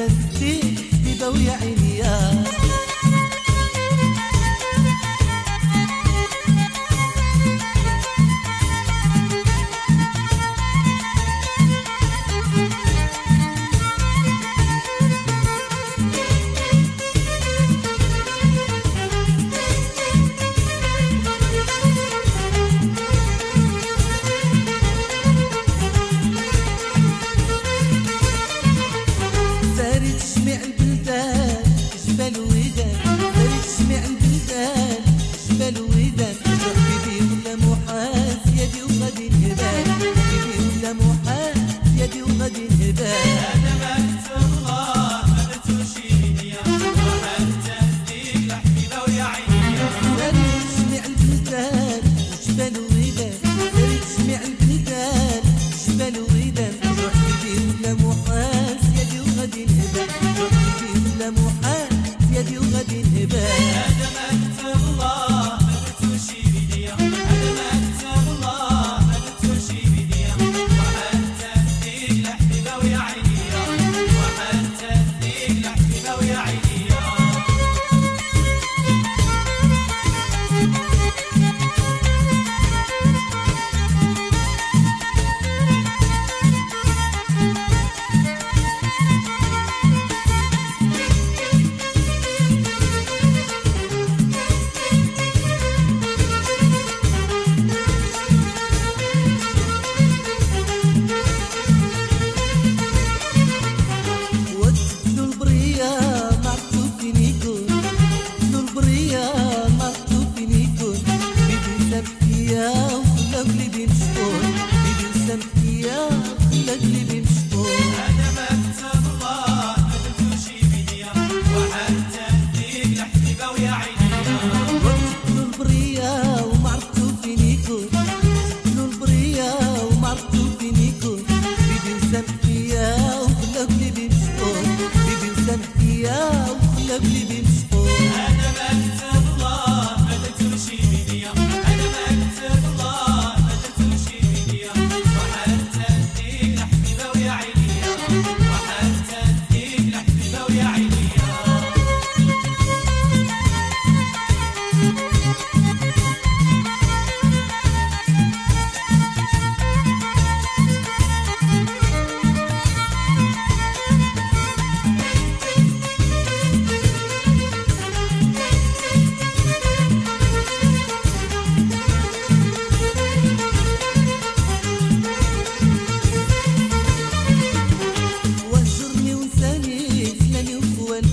حسستي بدوي عيني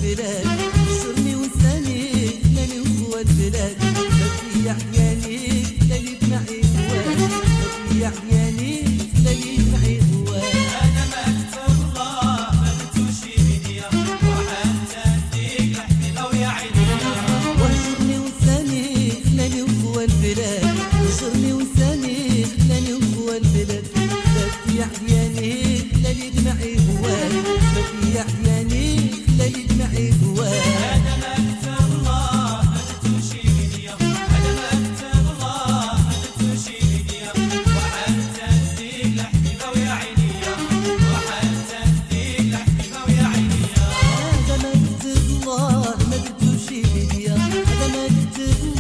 it. you.